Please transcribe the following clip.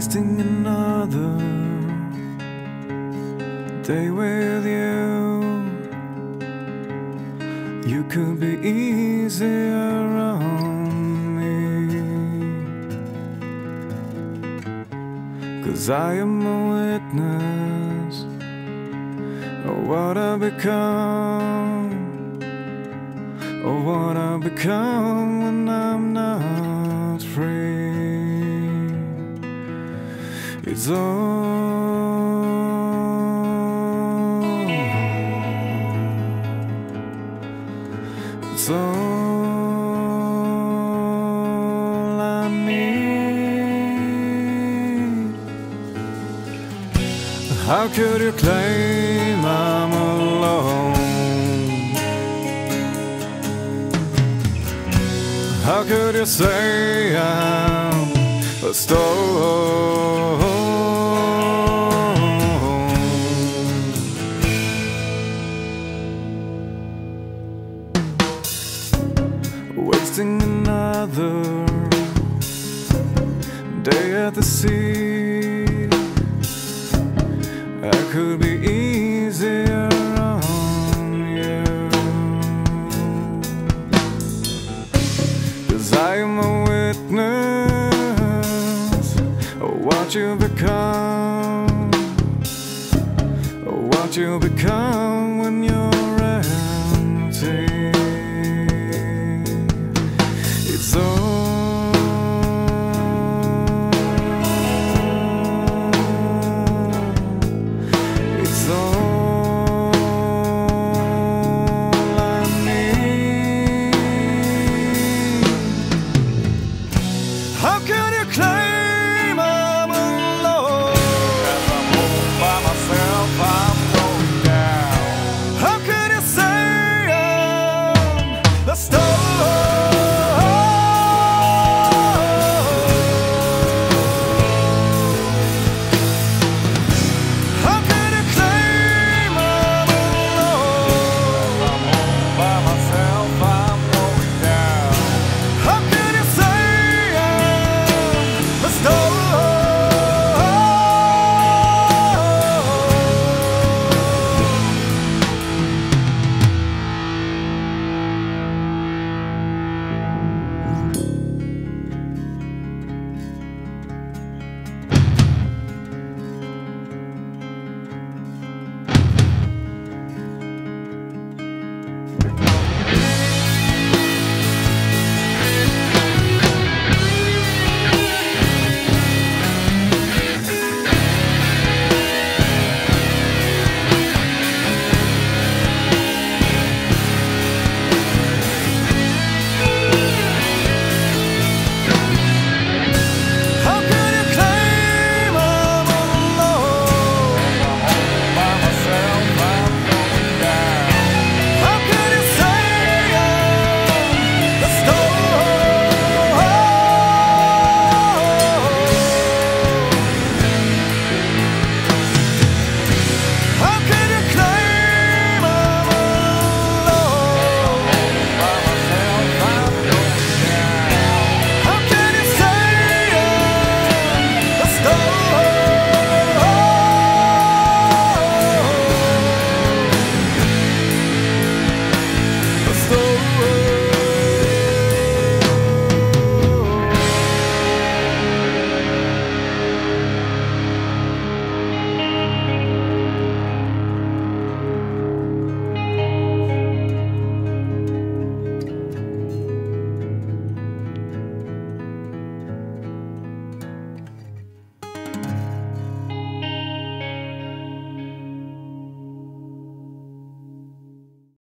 wasting another day with you. You could be easier on me. Cause I am a witness of what I become, of what I become It's all. It's all I need. How could you claim I'm alone? How could you say I'm a stone? Wasting another day at the sea. I could be easier on you. Cause I am a witness of what you become, of what you become